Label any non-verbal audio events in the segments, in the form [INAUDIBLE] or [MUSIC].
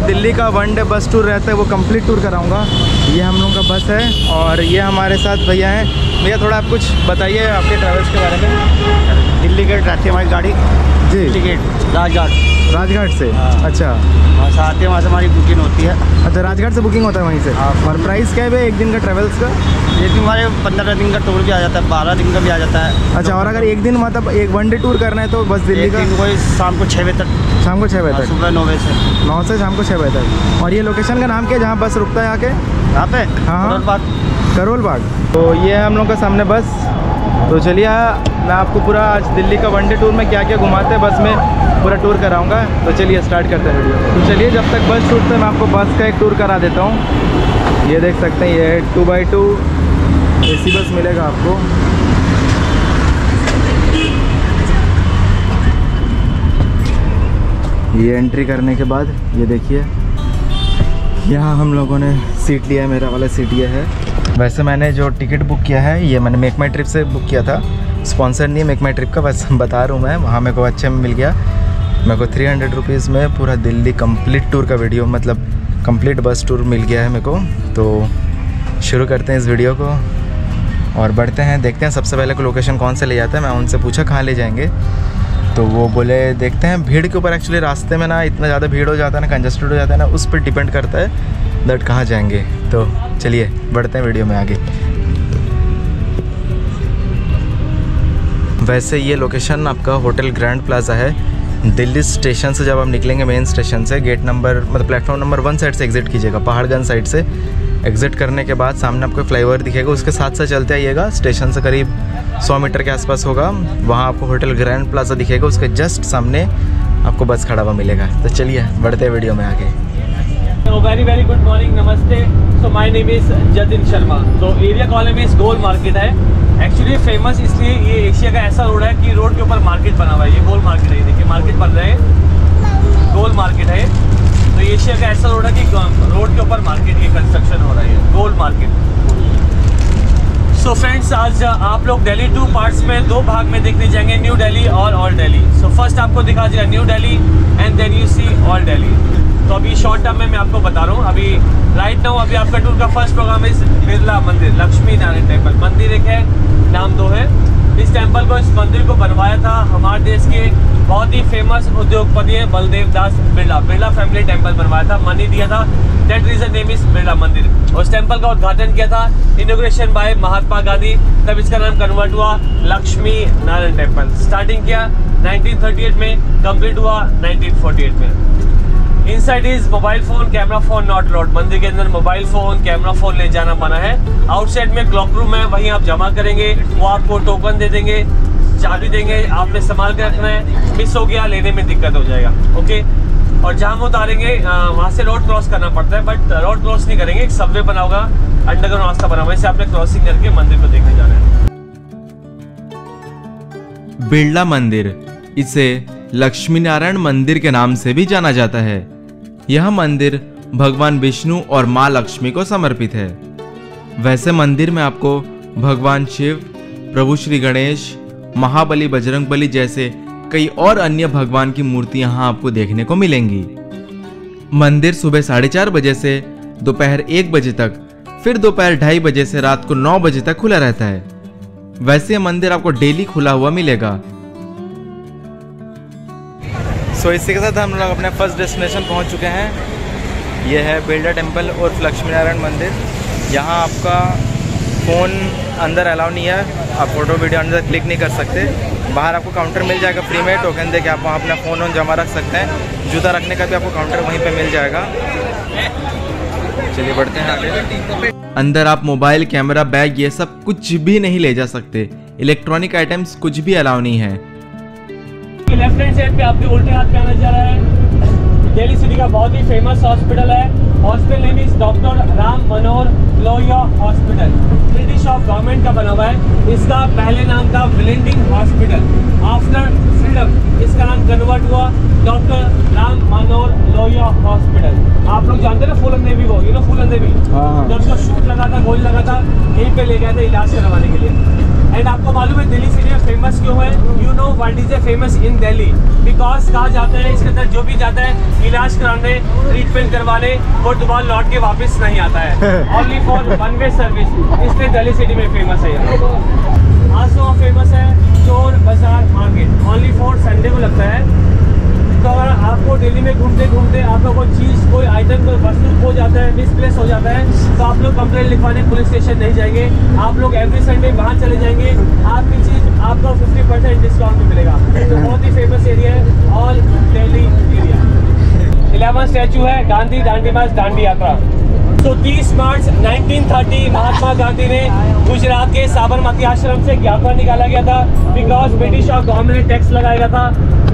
दिल्ली का one day बस tour रहता है, वो कंप्लीट टूर कराऊँगा। ये हम लोगों का बस है और ये हमारे साथ भैया हैं। भैया, थोड़ा आप कुछ बताइए आपके ट्रैवल्स के बारे में। दिल्ली के ट्रैक्टी हमारी गाड़ी। जी। टिकट राजघाट राजघाट से? हाँ। अच्छा। वहाँ से आते हैं वहाँ से हमारी बुकिंग होती है। अच्छा राजघाट से बुकिंग होता है वहीं से? हाँ। और प्राइस क्या है एक दिन का ट्रेवल्स का? एक दिन हमारे पंद्रह दिन का टूर भी आ जाता है बारह दिन का भी आ जाता है। अच्छा और अगर एक दिन मतलब एक वन डे टूर करना है तो बस दिल्ली का? कोई शाम को छः बजे तक। शाम को छः बजे हाँ, तक? सुबह नौ बजे से। नौ से शाम को छः बजे तक। और ये लोकेशन का नाम क्या है जहाँ बस रुकता है आके? यहाँ पे? हाँ। करोल बाग करोल बाग तो ये है हम लोग का सामने बस। तो चलिए, मैं आपको पूरा आज दिल्ली का वन डे टूर में क्या क्या घुमाते हैं, बस में पूरा टूर कराऊँगा। तो चलिए स्टार्ट करते हैं वीडियो तो चलिए, जब तक बस छूटते मैं आपको बस का एक टूर करा देता हूँ। ये देख सकते हैं, ये टू बाई टू ए बस मिलेगा आपको। ये एंट्री करने के बाद, ये देखिए। यहाँ हम लोगों ने सीट लिया है, मेरा वाला सीट ये है। वैसे मैंने जो टिकट बुक किया है, ये मैंने मेक माई ट्रिप से बुक किया था। स्पॉन्सर नहीं मेक माई ट्रिप का, बस [LAUGHS] बता रहा हूँ मैं। वहाँ मेरे को अच्छे में मिल गया। मेरे को थ्री हंड्रेड रुपीज़ में पूरा दिल्ली कंप्लीट टूर का वीडियो मतलब कंप्लीट बस टूर मिल गया है मेरे को। तो शुरू करते हैं इस वीडियो को। और बढ़ते हैं, देखते हैं सबसे पहले को लोकेशन कौन से ले जाता है, मैं उनसे पूछा कहाँ ले जाएँगे। तो वो बोले, देखते हैं, भीड़ के ऊपर एक्चुअली रास्ते में ना इतना ज़्यादा भीड़ हो जाता है ना कंजस्टेड हो जाता है ना, उस पर डिपेंड करता है दैट कहाँ जाएँगे। तो चलिए, बढ़ते हैं वीडियो में आगे। वैसे ये लोकेशन आपका होटल ग्रैंड प्लाजा है। दिल्ली स्टेशन से जब आप निकलेंगे मेन स्टेशन से गेट नंबर मतलब प्लेटफॉर्म नंबर वन साइड से एग्जिट कीजिएगा, पहाड़गंज साइड से। एग्जिट करने के बाद सामने आपको फ्लाईओवर दिखेगा। उसके साथ साथ चलते आइएगा। स्टेशन से करीब 100 मीटर के आसपास होगा। वहाँ आपको होटल ग्रैंड प्लाजा दिखेगा। उसके जस्ट सामने आपको बस खड़ा हुआ मिलेगा। तो चलिए, बढ़ते हैं वीडियो में आगे। Very very good morning namaste. So So name is Jatin Sharma. तो एरिया कॉलोनी में इस गोल मार्केट है। एक्चुअली फ़ेमस इसलिए ये एशिया का ऐसा रोड है कि रोड के ऊपर मार्केट बना हुआ है। ये गोल मार्केट है। देखिए मार्केट बन रहा है गोल मार्केट है तो ये एशिया का ऐसा रोड है कि रोड के ऊपर मार्केट की कंस्ट्रक्शन हो रही है गोल मार्केट सो फ्रेंड्स आज आप लोग दिल्ली टू पार्ट्स में, दो भाग में देखने जाएँगे न्यू दिल्ली और ऑल दिल्ली सो फ़र्स्ट आपको दिखा जाएगा New Delhi and then you see all Delhi तो अभी शॉर्ट टर्म में मैं आपको बता रहा हूँ, अभी राइट नाउ अभी आपका टूर का फ़र्स्ट प्रोग्राम इस बिरला मंदिर लक्ष्मी नारायण टेंपल मंदिर एक है, नाम दो है। इस टेंपल को, इस मंदिर को बनवाया था हमारे देश के बहुत ही फ़ेमस उद्योगपति है बलदेव दास बिरला। बिरला फैमिली टेंपल बनवाया था, मनी दिया था। That reason name is Birla Mandir. उस टेंपल का उद्घाटन किया था इनोग्रेशन बाय महात्मा गांधी, तब इसका नाम कन्वर्ट हुआ लक्ष्मी नारायण टेंपल स्टार्टिंग किया 1938 में कंप्लीट हुआ 1948 में। Inside is mobile phone camera phone not allowed मंदिर के अंदर मोबाइल फ़ोन कैमरा फ़ोन ले जाना मना है। आउटसाइड में क्लॉक रूम है, वहीं आप जमा करेंगे। वो आपको टोकन दे देंगे, चाबी देंगे, आपने संभाल कर रखना है। मिस हो गया, लेने में दिक्कत हो जाएगा ओके और जहाँ हम उतारेंगे वहाँ से रोड क्रॉस करना पड़ता है बट रोड क्रॉस नहीं करेंगे, एक सबवे बना होगा अंडरग्राउंड रास्ता बना हुआ इसे आपने क्रॉसिंग करके मंदिर को देखने जाना है। बिरला मंदिर, इसे लक्ष्मी नारायण मंदिर के नाम से भी जाना जाता है। यह मंदिर भगवान विष्णु और माँ लक्ष्मी को समर्पित है। वैसे मंदिर में आपको भगवान शिव, प्रभु श्री गणेश, महाबली, बजरंग बली जैसे कई और अन्य भगवान की मूर्ति यहाँ आपको देखने को मिलेंगी। मंदिर सुबह साढ़े चार बजे से दोपहर एक बजे तक, फिर दोपहर ढाई बजे से रात को नौ बजे तक खुला रहता है। वैसे मंदिर आपको डेली खुला हुआ मिलेगा। सो so, इसी के साथ हम लोग अपने फ़र्स्ट डेस्टिनेशन पहुँच चुके हैं। ये है बिल्डर टेंपल और लक्ष्मी नारायण मंदिर। यहाँ आपका फ़ोन अंदर अलाउ नहीं है। आप फ़ोटो वीडियो अंदर क्लिक नहीं कर सकते। बाहर आपको काउंटर मिल जाएगा फ्री में। टोकन दे के आप वहाँ अपना फ़ोन वोन जमा रख सकते हैं। जूता रखने का भी आपको काउंटर वहीं पे मिल जाएगा। चलिए बढ़ते हैं आगे। अंदर आप मोबाइल कैमरा बैग ये सब कुछ भी नहीं ले जा सकते। इलेक्ट्रॉनिक आइटम्स कुछ भी अलाउ नहीं है। लेफ़्ट हैंड साइड पे आपके उल्टे हाथ पे आना जा रहा है। दिल्ली सिटी का बहुत ही फ़ेमस हॉस्पिटल है। Hospital name is doctor Ram Manohar Lohia hospital British of government का बना हुआ है। इसका पहले नाम था विलेंडिंग हॉस्पिटल आफ्टर फ्रीडम इसका नाम कन्वर्ट हुआ डॉक्टर राम मनोहर लोहिया हॉस्पिटल आप लोग जानते ना फूलन देवी को यू नो फूलन देवी। जब उसका शूट लगा था गोली लगा था यहीं पे ले गया था इलाज करवाने के लिए। एंड आपको मालूम है दिल्ली सिटी में फ़ेमस क्यों है? You know world is a famous in Delhi because कहा जाता है इसके अंदर जो भी जाता है इलाज कराने ट्रीटमेंट करवाने वो दोबारा लौट के वापस नहीं आता है. Only for one way service इसलिए दिल्ली सिटी में फ़ेमस है आज आसो फ़ेमस है चोर बाज़ार मार्केट ओनली फॉर संडे को लगता है तो अगर आपको दिल्ली में घूमते घूमते आपका कोई चीज़ कोई आइटम कोई वस्तु खो जाता है मिसप्लेस हो जाता है तो आप लोग कंप्लेंट लिखवाने पुलिस स्टेशन नहीं जाएँगे। आप लोग एवरी संडे वहाँ चले जाएँगे। आपकी चीज़, आपको 50 परसेंट डिस्काउंट मिलेगा। तो बहुत ही फ़ेमस एरिया है all Delhi area eleven statue है, गांधी दांडी मार्च दांडी यात्रा। तो 30 मार्च 1930 महात्मा गांधी ने गुजरात के साबरमती आश्रम से यात्रा निकाला गया था। बिकॉज़ ब्रिटिश और गवर्नमेंट ने टैक्स लगाया गया था।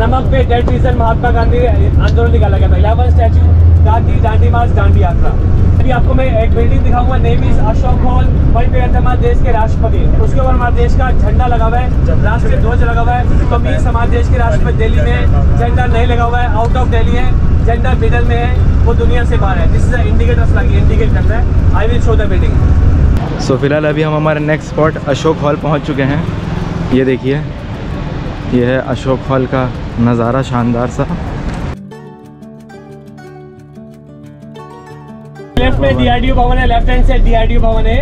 नमक पे डेड रीजन महात्मा गांधी ने आंदोलन निकाला गया था। Eleven statue Gandhi Dandi march Dandi यात्रा अभी आपको मैं एक बिल्डिंग दिखाऊँगा नेम इज़ अशोक हॉल वहीं पे रहते हमारे देश के राष्ट्रपति। उसके ऊपर हमारे देश का झंडा लगा हुआ है, राष्ट्रीय ध्वज लगा हुआ है। तो मीन्स हमारे देश के राष्ट्रपति दिल्ली में झंडा नहीं लगा हुआ है आउट ऑफ़ दिल्ली है, झंडा मिडल में है, वो दुनिया से बाहर है। This is indicator flag indicate करता है। I will show the building so फ़िलहाल अभी हम हमारे नेक्स्ट स्पॉट अशोक हॉल पहुँच चुके हैं। ये देखिए, ये है अशोक हॉल का नज़ारा शानदार सा। लेफ़्ट में डीआरडीओ भवन है लेफ़्ट हैंड से डीआरडीओ भवन है।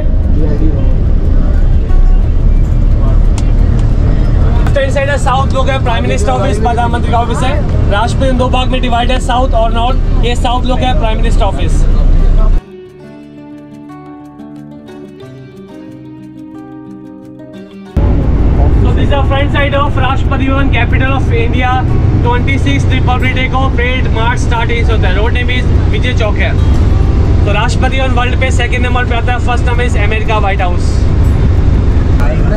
लेफ़्ट साइड है साउथ लोग है प्राइम मिनिस्टर ऑफ़िस प्रधानमंत्री का ऑफ़िस है। राष्ट्रपति दो भाग में डिवाइड है साउथ और नॉर्थ ये साउथ लोग है prime minister office is the front side of Rashtrapati Bhavan capital of India 26 republic day को परेड मार्च स्टार्ट होता है। Road name is Vijay Chowk है। तो राष्ट्रपति भवन वर्ल्ड पे सेकंड नंबर पे आता है first number is America White House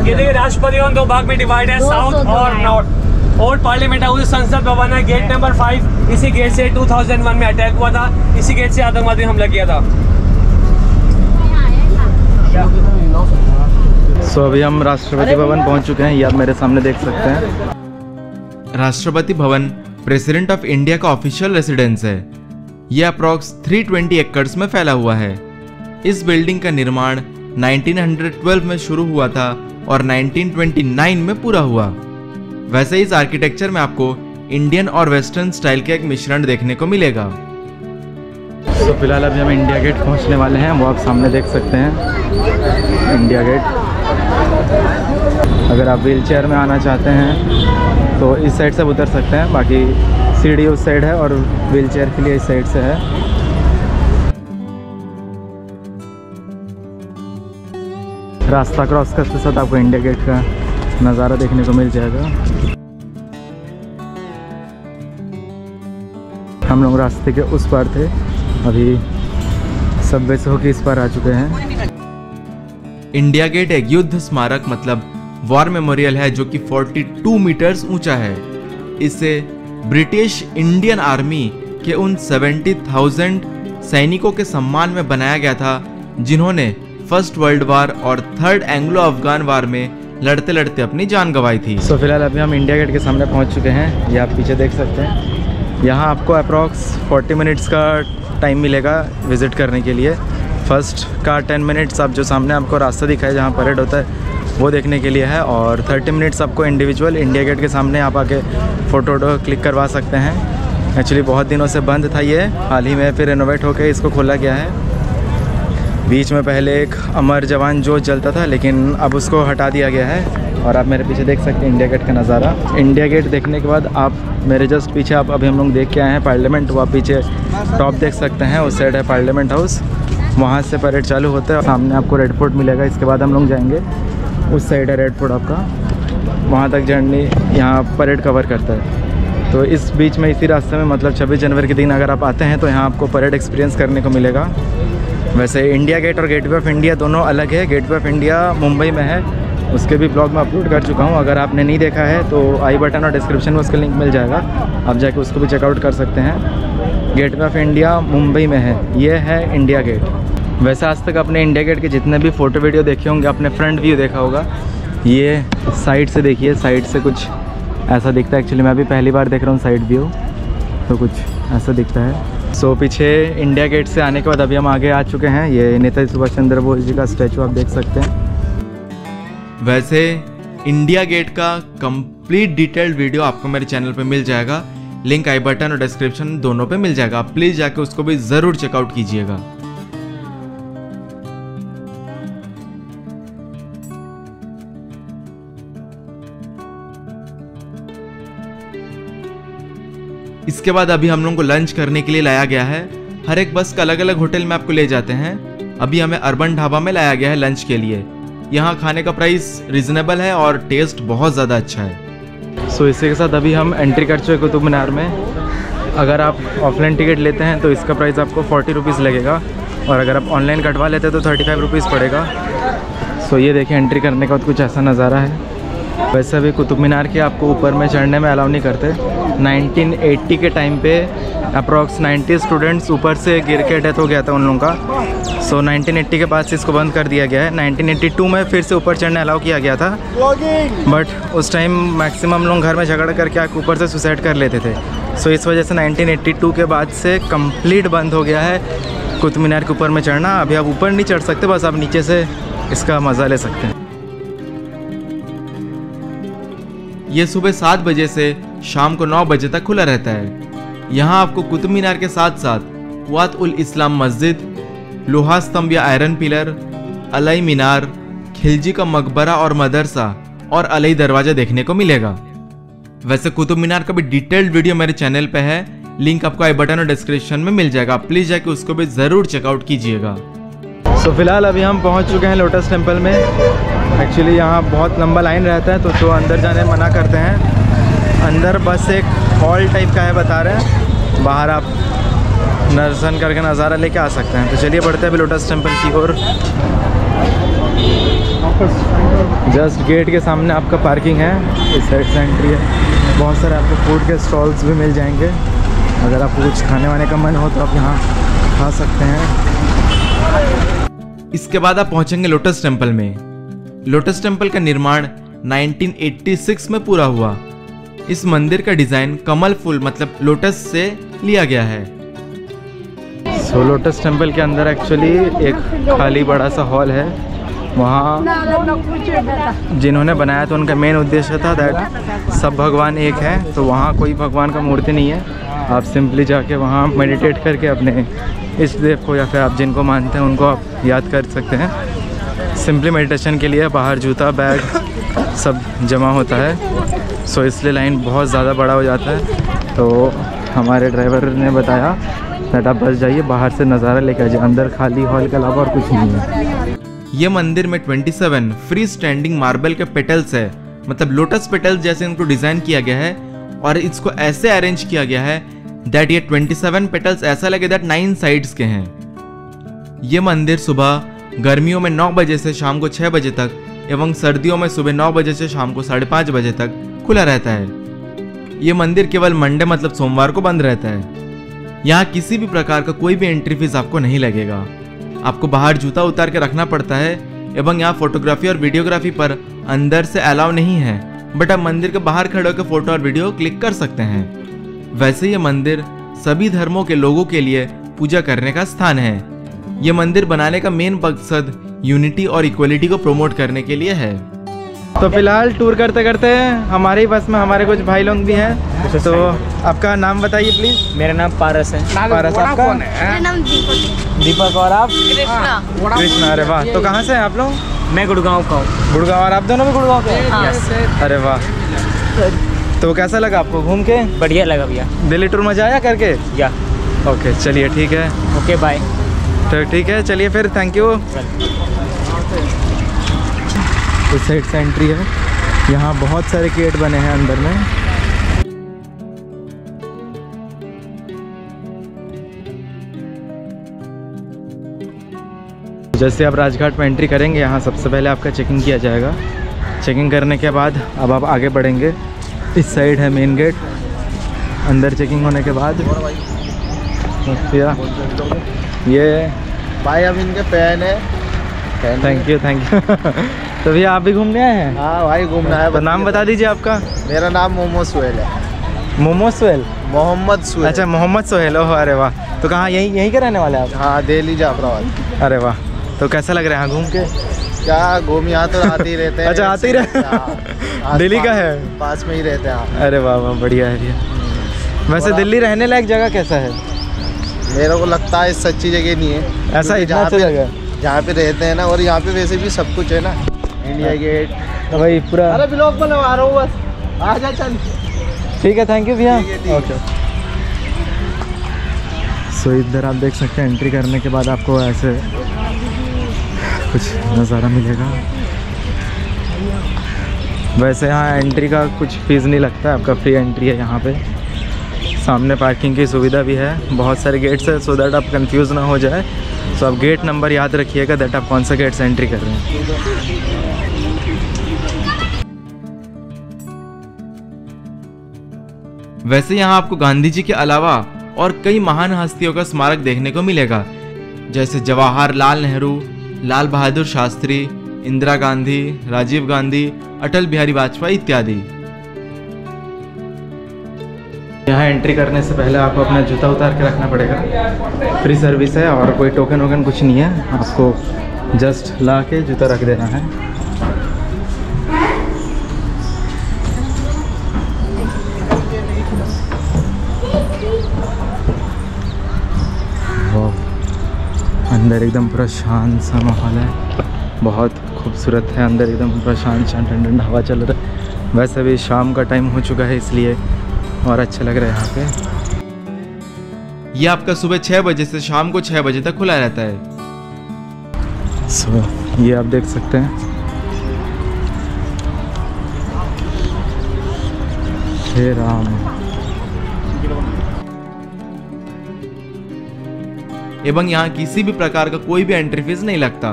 ये देखिए राष्ट्रपति भवन दो भाग में डिवाइड है साउथ और नॉर्थ और पार्लियामेंट हाउस संसद भवन है गेट नंबर फाइव इसी गेट से 2001 में अटैक हुआ था इसी गेट से आतंकवादी हमला किया था। सो अभी हम राष्ट्रपति भवन पहुँच चुके हैं ये आप मेरे सामने देख सकते हैं। Rashtrapati Bhavan president of India का ऑफिशियल रेसिडेंस है। यह अप्रॉक्स 320 एकड़्स में फैला हुआ है। इस बिल्डिंग का निर्माण 1912 में शुरू हुआ था और 1929 में पूरा हुआ। वैसे इस आर्किटेक्चर में आपको इंडियन और वेस्टर्न स्टाइल का एक मिश्रण देखने को मिलेगा। तो फ़िलहाल अभी हम इंडिया गेट पहुँचने वाले हैं, वो आप सामने देख सकते हैं। इंडिया गेट अगर आप व्हील में आना चाहते हैं तो इस साइड से उतर सकते हैं, बाकी सीढ़ी उस साइड है और व्हील चेयर के लिए इस साइड से है। रास्ता क्रॉस करते साथ आपको इंडिया गेट का नज़ारा देखने को मिल जाएगा। हम लोग रास्ते के उस पार थे। अभी सबवे से होके इस पार आ चुके हैं। इंडिया गेट एक युद्ध स्मारक मतलब वॉर मेमोरियल है जो कि 42 मीटर्स ऊँचा है। इसे ब्रिटिश इंडियन आर्मी के उन 70,000 सैनिकों के सम्मान में बनाया गया था जिन्होंने फ़र्स्ट वर्ल्ड वार और थर्ड एंग्लो अफगान वार में लड़ते लड़ते अपनी जान गंवाई थी। सो so, फ़िलहाल अभी हम इंडिया गेट के सामने पहुँच चुके हैं। ये आप पीछे देख सकते हैं। यहाँ आपको अप्रॉक्स 40 मिनट्स का टाइम मिलेगा विज़िट करने के लिए। फ़र्स्ट का 10 मिनट्स आप जो सामने आपको रास्ता दिखा है जहाँ परेड होता है वो देखने के लिए है और 30 मिनट्स आपको इंडिविजुअल इंडिया गेट के सामने आप आके फ़ोटो वोटो क्लिक करवा सकते हैं। एक्चुअली बहुत दिनों से बंद था ये, हाल ही में फिर रिनोवेट होकर इसको खोला गया है। बीच में पहले एक अमर जवान जोत जलता था, लेकिन अब उसको हटा दिया गया है। और आप मेरे पीछे देख सकते हैं इंडिया गेट का नज़ारा। इंडिया गेट देखने के बाद आप मेरे जस्ट पीछे आप अभी हम लोग देख के आए हैं पार्लियामेंट वो आप पीछे टॉप देख सकते हैं उस साइड है पार्लियामेंट हाउस वहाँ से परेड चालू होता है सामने आपको रेड फोर्ट मिलेगा, इसके बाद हम लोग जाएँगे। उस साइड है रेड आपका। वहाँ तक जर्नी यहाँ परेड कवर करता है। तो इस बीच में इसी रास्ते में मतलब 26 जनवरी के दिन अगर आप आते हैं तो यहाँ आपको परेड एक्सपीरियंस करने को मिलेगा। वैसे इंडिया गेट और गेटवे ऑफ़ इंडिया दोनों अलग है। गेटवे ऑफ़ इंडिया मुंबई में है। उसके भी ब्लॉग मैं अपलोड कर चुका हूँ। अगर आपने नहीं देखा है तो आई बटन और डिस्क्रिप्शन में उसका लिंक मिल जाएगा। आप जाके उसको भी चेकआउट कर सकते हैं। गेटवे ऑफ़ इंडिया मुंबई में है। ये है इंडिया गेट वैसे आज तक अपने इंडिया गेट के जितने भी फ़ोटो वीडियो देखे होंगे अपने फ्रंट व्यू देखा होगा। ये साइड से देखिए साइड से कुछ ऐसा दिखता है। एक्चुअली मैं अभी पहली बार देख रहा हूँ साइड व्यू तो कुछ ऐसा दिखता है। सो पीछे इंडिया गेट से आने के बाद अभी हम आगे आ चुके हैं। ये नेताजी सुभाष चंद्र बोस जी का स्टैचू आप देख सकते हैं। वैसे इंडिया गेट का कंप्लीट डिटेल्ड वीडियो आपको मेरे चैनल पे मिल जाएगा। लिंक आई बटन और डिस्क्रिप्शन दोनों पे मिल जाएगा। प्लीज़ जाके उसको भी ज़रूर चेकआउट कीजिएगा। इसके बाद अभी हम लोगों को लंच करने के लिए लाया गया है। हर एक बस का अलग अलग होटल में आपको ले जाते हैं। अभी हमें अर्बन ढाबा में लाया गया है लंच के लिए। यहाँ खाने का प्राइस रिजनेबल है और टेस्ट बहुत ज़्यादा अच्छा है। सो so, इसी के साथ अभी हम एंट्री कर चुके कुतुब मीनार में। अगर आप ऑफलाइन टिकट लेते हैं तो इसका प्राइस आपको फोर्टी रुपीज़ लगेगा। और अगर आप ऑनलाइन कटवा लेते हैं तो थर्टी फाइव रुपीज़ पड़ेगा। सो so, ये देखिए एंट्री करने का कुछ ऐसा नज़ारा है। वैसे भी कुतुब मीनार के आपको ऊपर में चढ़ने में अलाउ नहीं करते। 1980 के टाइम पे अप्रॉक्स 90 स्टूडेंट्स ऊपर से गिर के डेथ हो गया था उन लोगों का। सो so, 1980 के बाद से इसको बंद कर दिया गया है। 1982 में फिर से ऊपर चढ़ने अलाउ किया गया था। बट उस टाइम मैक्सिमम लोग घर में झगड़ा करके आके ऊपर से सुसाइड कर लेते थे। सो so, इस वजह से 1982 के बाद से कंप्लीट बंद हो गया है कुतुब मीनार के ऊपर में चढ़ना। अभी आप ऊपर नहीं चढ़ सकते बस आप नीचे से इसका मज़ा ले सकते हैं। ये सुबह सात बजे से शाम को नौ बजे तक खुला रहता है। यहाँ आपको कुतुब मीनार के साथ साथ वात उल इस्लाम मस्जिद लोहा स्तंभ या आयरन पिलर अलई मीनार खिलजी का मकबरा और मदरसा और अलई दरवाज़ा देखने को मिलेगा। वैसे कुतुब मीनार का भी डिटेल्ड वीडियो मेरे चैनल पे है। लिंक आपको आई बटन और डिस्क्रिप्शन में मिल जाएगा। प्लीज़ जाके उसको भी ज़रूर चेकआउट कीजिएगा। सो so, फ़िलहाल अभी हम पहुँच चुके हैं लोटस टेंपल में। एक्चुअली यहाँ बहुत लंबा लाइन रहता है तो तो अंदर जाने मना करते हैं। अंदर बस एक हॉल टाइप का है, बता रहे हैं। बाहर आप दर्शन करके नज़ारा लेके आ सकते हैं। तो चलिए बढ़ते हैं अभी लोटस टेंपल की ओर। जस्ट गेट के सामने आपका पार्किंग है। इस साइड से एंट्री है। बहुत सारे आपको फ़ूड के स्टॉल्स भी मिल जाएँगे। अगर आपको कुछ खाने वाने का मन हो तो आप यहाँ खा सकते हैं। इसके बाद आप पहुँचेंगे लोटस टेंपल में। लोटस टेंपल का निर्माण 1986 में पूरा हुआ। इस मंदिर का डिज़ाइन कमल फूल मतलब लोटस से लिया गया है। सो, लोटस टेंपल के अंदर एक्चुअली एक खाली बड़ा सा हॉल है। वहाँ जिन्होंने बनाया तो उनका मेन उद्देश्य था दैट सब भगवान एक है तो वहाँ कोई भगवान का मूर्ति नहीं है। आप सिंपली जाके वहाँ मेडिटेट करके अपने इष्ट देव को या फिर आप जिनको मानते हैं, उनको आप याद कर सकते हैं। सिंपली मेडिटेशन के लिए बाहर जूता बैग सब जमा होता है। सो इसलिए लाइन बहुत ज़्यादा बड़ा हो जाता है। तो हमारे ड्राइवर ने बताया दैट आप बस जाइए, बाहर से नज़ारा लेकर आइए। अंदर खाली हॉल के अलावा और कुछ नहीं है। ये मंदिर में 27 फ्री स्टैंडिंग मार्बल के पेटल्स है। मतलब लोटस पेटल्स जैसे इनको डिज़ाइन किया गया है और इसको ऐसे अरेंज किया गया है दैट ये 27 पेटल्स ऐसा लगे दैट नाइन साइड्स के हैं। ये मंदिर सुबह गर्मियों में 9 बजे से शाम को 6 बजे तक एवं सर्दियों में सुबह 9 बजे से शाम को साढ़े पाँच बजे तक खुला रहता है। ये मंदिर केवल मंडे मतलब सोमवार को बंद रहता है। यहाँ किसी भी प्रकार का कोई भी एंट्री फ़ीस आपको नहीं लगेगा। आपको बाहर जूता उतार के रखना पड़ता है एवं यहाँ फोटोग्राफी और वीडियोग्राफी पर अंदर से अलाउ नहीं है बट आप मंदिर के बाहर खड़े होकर फ़ोटो और वीडियो क्लिक कर सकते हैं। वैसे ये मंदिर सभी धर्मों के लोगों के लिए पूजा करने का स्थान है। ये मंदिर बनाने का मेन मकसद यूनिटी और इक्वलिटी को प्रमोट करने के लिए है। तो फ़िलहाल टूर करते करते हमारे बस में हमारे कुछ भाई लोग भी हैं। तो आपका नाम बताइए प्लीज़ मेरा नाम पारस है। पारस आपका? मेरा नाम दीपक दीपक और आप? कृष्णा। कृष्णा अरे वाह। तो कहाँ से हैं आप लोग? मैं गुड़गांव का हूँ। गुड़गांव और आप दोनों भी गुड़गांव के हाँ। अरे वाह। तो कैसा लगा आपको घूम के? बढ़िया लगा भैया। दिल्ली टूर मज़ा आया करके? या ओके चलिए ठीक है। ओके बाय तो ठीक है? चलिए फिर थैंक यू इस साइड से एंट्री है। यहाँ बहुत सारे गेट बने हैं अंदर में। जैसे आप राजघाट में एंट्री करेंगे, यहाँ सबसे पहले आपका चेकिंग किया जाएगा। चेकिंग करने के बाद अब आप आगे बढ़ेंगे। इस साइड है मेन गेट अंदर चेकिंग होने के बाद। ये भाई अब इनके फ़ैन है। थैंक यू थैंक यू तो भैया आप भी घूमने आए हैं? हाँ भाई घूमना है। तो नाम बता दीजिए आपका। मेरा नाम मोमो सुहेल है। मोमो सोहेल? मोहम्मद सुहेल। अच्छा मोहम्मद सोहेल। ओह अरे वाह। तो कहाँ यहीं यहीं के रहने वाले आप? हाँ दिल्ली जाफराबाद। अरे वाह। तो कैसा लग रहा है यहाँ घूम के? क्या घूम यहाँ तो आते ही रहते हैं। [LAUGHS] अच्छा, आते ही रहे- हाँ, [LAUGHS] दिल्ली का है? पास में ही रहते हैं हाँ। अरे वाह वाह बढ़िया है ये वैसे दिल्ली रहने लायक जगह कैसा है? मेरे को लगता है सच्ची जगह नहीं है। ऐसा जहाँ अच्छा पे- जगह है। जहाँ पे रहते हैं ना और यहाँ पे वैसे भी सब कुछ है ना। इंडिया गेट तो वही पूरा अरे ब्लॉग बनवा रहा हूँ बस। आ जा चल। ठीक है थैंक यू भैया। है, है। सो इधर आप देख सकते हैं एंट्री करने के बाद आपको ऐसे कुछ नज़ारा मिलेगा। वैसे यहाँ एंट्री का कुछ फ़ीस नहीं लगता है आपका फ्री एंट्री है यहाँ पे। सामने पार्किंग की सुविधा भी है। बहुत सारे गेट्स है सो दैट आप कंफ्यूज ना हो जाए। सो आप गेट नंबर याद रखिएगा दैट आप कौन सा गेट से एंट्री कर रहे हैं। वैसे यहाँ आपको गांधी जी के अलावा और कई महान हस्तियों का स्मारक देखने को मिलेगा। जैसे जवाहरलाल नेहरू, लाल बहादुर शास्त्री, इंदिरा गांधी, राजीव गांधी, अटल बिहारी वाजपेयी इत्यादि। यहाँ एंट्री करने से पहले आपको अपना जूता उतार के रखना पड़ेगा। फ्री सर्विस है और कोई टोकन वोकन कुछ नहीं है। आपको जस्ट ला के जूता रख देना है। अंदर एकदम पूरा शांत सा माहौल है। बहुत खूबसूरत है। अंदर एकदम पूरा शांत शांत ठंडा ठंडा हवा चल रहा है। वैसे भी शाम का टाइम हो चुका है इसलिए और अच्छा लग रहा है यहाँ पे। ये आपका सुबह छह बजे से शाम को छह बजे तक खुला रहता है। सो so, ये आप देख सकते हैं। हे राम। एवं यहाँ किसी भी प्रकार का कोई भी एंट्री फ़ीस नहीं लगता।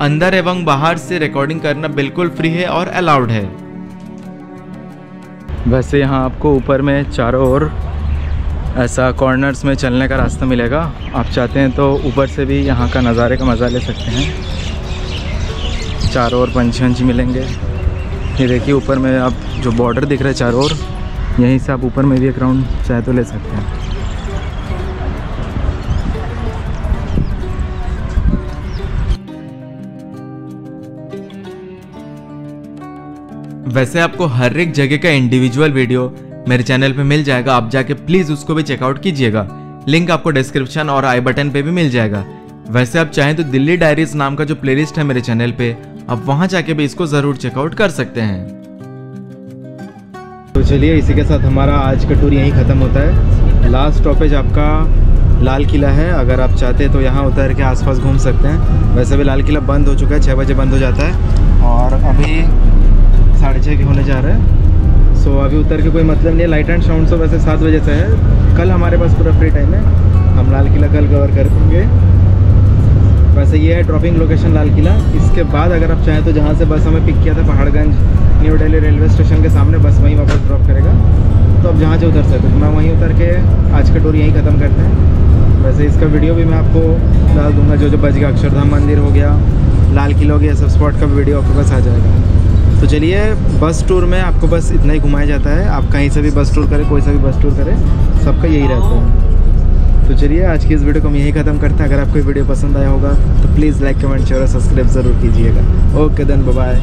अंदर एवं बाहर से रिकॉर्डिंग करना बिल्कुल फ्री है और अलाउड है। वैसे यहाँ आपको ऊपर में चारों ओर ऐसा कॉर्नर्स में चलने का रास्ता मिलेगा। आप चाहते हैं तो ऊपर से भी यहाँ का नज़ारे का मज़ा ले सकते हैं। चारों ओर पंछी वंछी मिलेंगे। ये देखिए ऊपर में आप जो बॉर्डर दिख रहा है चारों ओर, यहीं से आप ऊपर में भी एक राउंड चाहे तो ले सकते हैं। वैसे आपको हर एक जगह का इंडिविजुअल वीडियो मेरे चैनल पे मिल जाएगा। आप जाके प्लीज़ उसको भी चेकआउट कीजिएगा। लिंक आपको डिस्क्रिप्शन और आई बटन पे भी मिल जाएगा। वैसे आप चाहें तो दिल्ली डायरीज नाम का जो प्लेलिस्ट है मेरे चैनल पे, आप वहाँ जाके भी इसको ज़रूर चेकआउट कर सकते हैं। तो चलिए, इसी के साथ हमारा आज का टूर यहीं ख़त्म होता है। लास्ट स्टॉपेज आपका लाल किला है। अगर आप चाहते हैं तो यहाँ उतर के आसपास घूम सकते हैं। वैसे भी लाल किला बंद हो चुका है छः बजे बंद हो जाता है। और अभी साढ़े छः के होने जा रहे हैं। सो so, अभी उतर के कोई मतलब नहीं है। लाइट एंड साउंड तो वैसे सात बजे से है। कल हमारे पास पूरा फ्री टाइम है। हम लाल किला कल कवर करेंगे वैसे ये है ड्रॉपिंग लोकेशन लाल किला। इसके बाद अगर आप चाहें तो जहाँ से बस हमें पिक किया था Paharganj New Delhi railway station के सामने बस वहीं वापस ड्रॉप करेगा। तो आप जहाँ से उतर सकते तो मैं वहीं उतर के आज का टूर यहीं ख़त्म करते हैं। वैसे इसका वीडियो भी मैं आपको डाल दूँगा। जो जो बच गया अक्षरधाम मंदिर हो गया लाल किला हो गया सब स्पॉट का वीडियो आपके पास आ जाएगा। तो चलिए बस टूर में आपको बस इतना ही घुमाया जाता है। आप कहीं से भी बस टूर करें, कोई सा भी बस टूर करें, सबका यही रहता है। तो चलिए, आज की इस वीडियो को हम यही ख़त्म करते हैं। अगर आपको वीडियो पसंद आया होगा तो प्लीज़ लाइक कमेंट शेयर और सब्सक्राइब ज़रूर कीजिएगा। Okay then bye